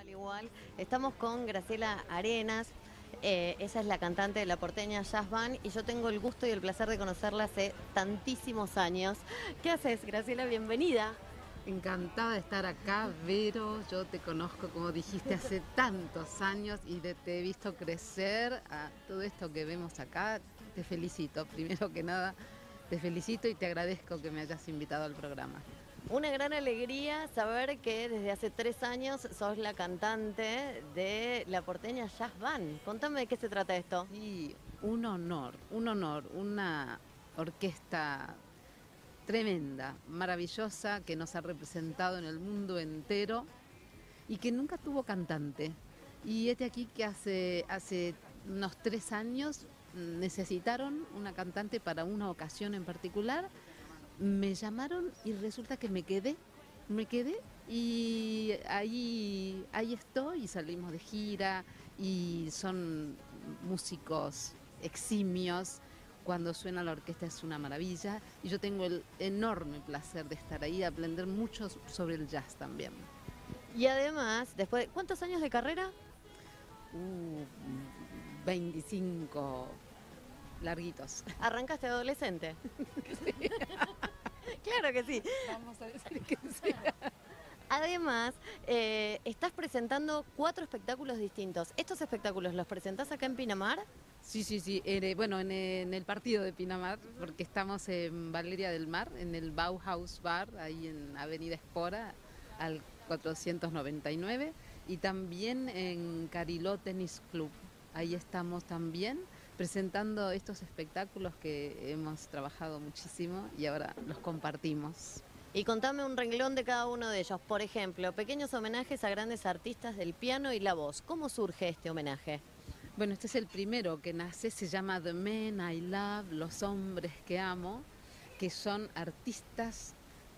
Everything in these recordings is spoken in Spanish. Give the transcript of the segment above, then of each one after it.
al igual. Estamos con Graciela Arenas. eh, ella es la cantante de la porteña Jazz Band y yo tengo el gusto y el placer de conocerla hace tantísimos años. ¿Qué haces, Graciela? Bienvenida. Encantada de estar acá, Vero. Yo te conozco, como dijiste, hace tantos años y de- te he visto crecer a todo esto que vemos acá. Te felicito, primero que nada, te felicito y te agradezco que me hayas invitado al programa. Una gran alegría saber que desde hace tres años sos la cantante de la porteña Jazz Band. Contame de qué se trata esto. Y un honor, un honor, una orquesta tremenda, maravillosa, que nos ha representado en el mundo entero y que nunca tuvo cantante. Y este aquí que hace, hace unos tres años mm, necesitaron una cantante para una ocasión en particular. Me llamaron y resulta que me quedé, me quedé y ahí, ahí estoy y salimos de gira y son músicos eximios. Cuando suena la orquesta es una maravilla y yo tengo el enorme placer de estar ahí y aprender mucho sobre el jazz también. Y además, después, ¿cuántos años de carrera? Uh, 25 larguitos. Arrancaste adolescente. claro que sí. Vamos a decir que sí. Además, eh, estás presentando cuatro espectáculos distintos. ¿Estos espectáculos los presentás acá en Pinamar? Sí, sí, sí. eh, bueno, en, en el partido de Pinamar, porque estamos en Valeria del Mar, en el Bauhaus Bar, ahí en Avenida Espora, al 499, y también en Cariló Tennis Club. Ahí estamos también presentando estos espectáculos que hemos trabajado muchísimo y ahora los compartimos. Y contame un renglón de cada uno de ellos. Por ejemplo, pequeños homenajes a grandes artistas del piano y la voz. ¿Cómo surge este homenaje? Bueno, este es el primero que nace, se llama The Men I Love, Los Hombres que Amo, que son artistas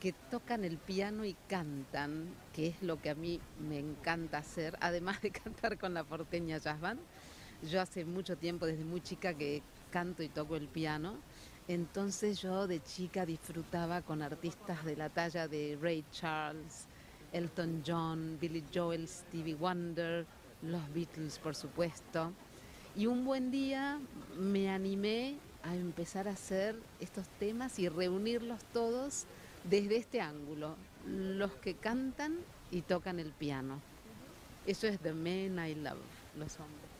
que tocan el piano y cantan, que es lo que a mí me encanta hacer, además de cantar con la porteña Jazz Band. Yo hace mucho tiempo, desde muy chica, que canto y toco el piano. Entonces yo de chica disfrutaba con artistas de la talla de Ray Charles, Elton John, Billy Joel, Stevie Wonder, los Beatles, por supuesto. Y un buen día me animé a empezar a hacer estos temas y reunirlos todos desde este ángulo, los que cantan y tocan el piano. Eso es The Men I Love, los hombres.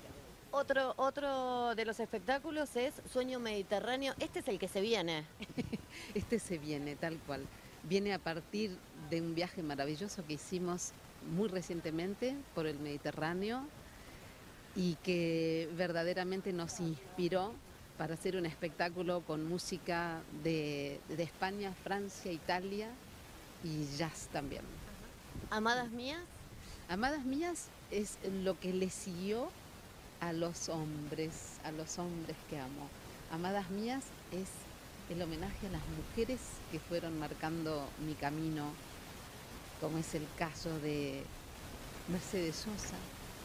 Otro, otro de los espectáculos es Sueño Mediterráneo. Este es el que se viene. Este se viene tal cual. Viene a partir de un viaje maravilloso que hicimos muy recientemente por el Mediterráneo y que verdaderamente nos inspiró para hacer un espectáculo con música de, de España, Francia, Italia y jazz también. Amadas mías, Amadas mías es lo que le siguió a los hombres, a los hombres que amo. Amadas mías es el homenaje a las mujeres que fueron marcando mi camino, como es el caso de Mercedes Sosa,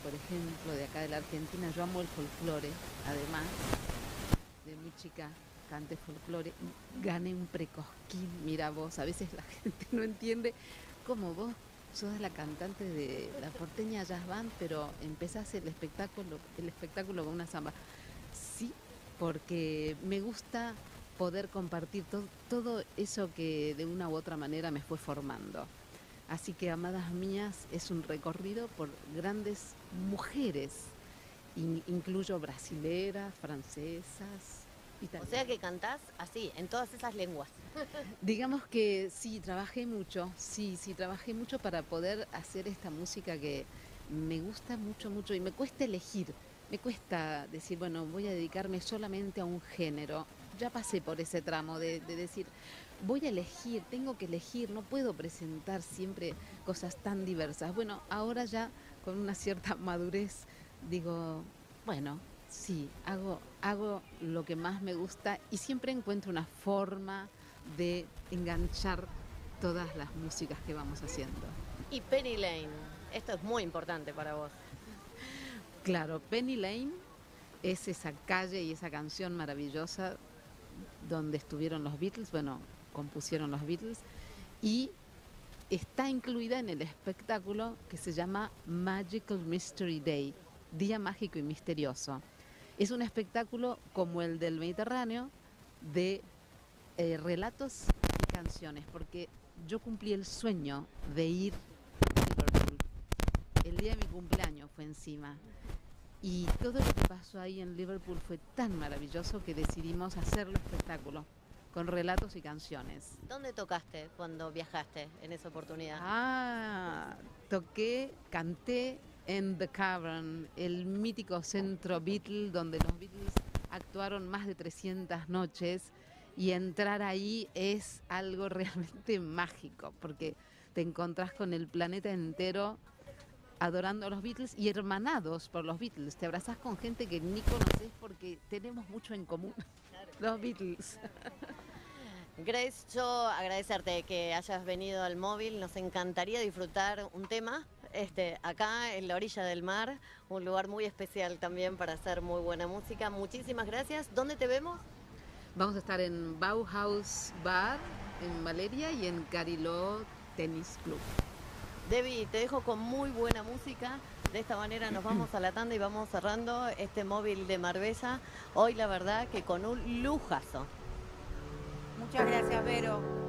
por ejemplo, de acá de la Argentina. Yo amo el folclore, además de muy chica cante folclore, gané un precosquín, mira vos, a veces la gente no entiende cómo vos sos la cantante de la porteña jazz band, pero empezás el espectáculo, el espectáculo con una samba. Sí, porque me gusta poder compartir to- todo eso que de una u otra manera me fue formando. Así que, amadas mías, es un recorrido por grandes mujeres. In- incluyo brasileras, francesas, o sea que cantás así, en todas esas lenguas. Digamos que sí, trabajé mucho, sí, sí, trabajé mucho para poder hacer esta música que me gusta mucho, mucho y me cuesta elegir, me cuesta decir, bueno, voy a dedicarme solamente a un género. Ya pasé por ese tramo de, de decir, voy a elegir, tengo que elegir, no puedo presentar siempre cosas tan diversas. Bueno, ahora ya con una cierta madurez digo, bueno, sí, hago, hago lo que más me gusta y siempre encuentro una forma de enganchar todas las músicas que vamos haciendo. Y Penny Lane, esto es muy importante para vos. Claro, Penny Lane es esa calle y esa canción maravillosa donde estuvieron los Beatles, bueno, compusieron los Beatles, y está incluida en el espectáculo que se llama Magical Mystery Day, Día Mágico y Misterioso. Es un espectáculo como el del Mediterráneo de eh, relatos y canciones, porque yo cumplí el sueño de ir a Liverpool. El día de mi cumpleaños fue encima. Y todo lo que pasó ahí en Liverpool fue tan maravilloso que decidimos hacerlo espectáculo, con relatos y canciones. ¿Dónde tocaste cuando viajaste en esa oportunidad? Ah, toqué, canté en The Cavern, el mítico centro Beatle donde los Beatles actuaron más de 300 noches y entrar ahí es algo realmente mágico porque te encontrás con el planeta entero adorando a los Beatles y hermanados por los Beatles. Te abrazás con gente que ni conoces porque tenemos mucho en común. Los Beatles. Grace, yo agradecerte que hayas venido al móvil. Nos encantaría disfrutar un tema este, acá en la orilla del mar, un lugar muy especial también para hacer muy buena música. Muchísimas gracias. ¿Dónde te vemos? Vamos a estar en Bauhaus Bar, en Valeria y en Cariló Tennis Club. Debbie, te dejo con muy buena música. De esta manera nos vamos a la tanda y vamos cerrando este móvil de Marbella. Hoy la verdad que con un lujazo. Muchas gracias, Vero.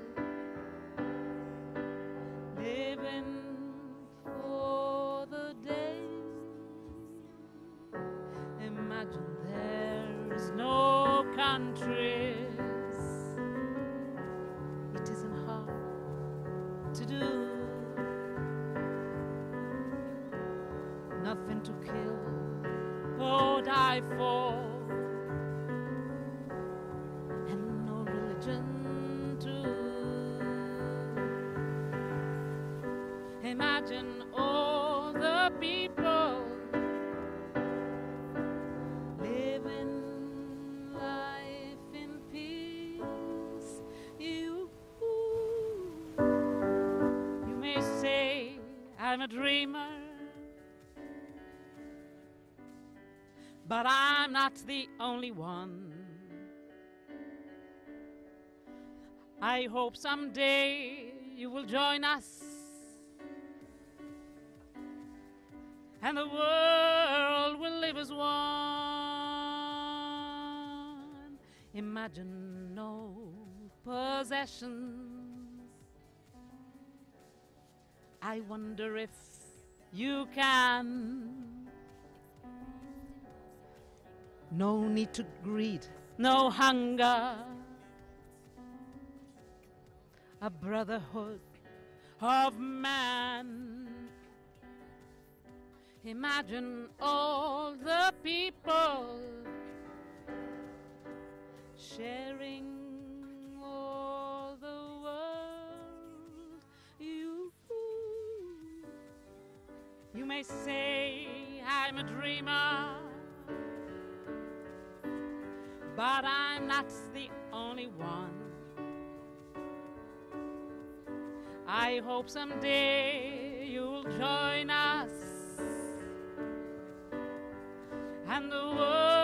to do. Nothing to kill or die for. And no religion too. Imagine all the people but I'm not the only one. I hope someday you will join us and the world will live as one. Imagine no possessions. I wonder if you can. No need to greed. No hunger, a brotherhood of man. Imagine all the people sharing all the world. You, you may say I'm a dreamer, but I'm not the only one. I hope someday you'll join us and the world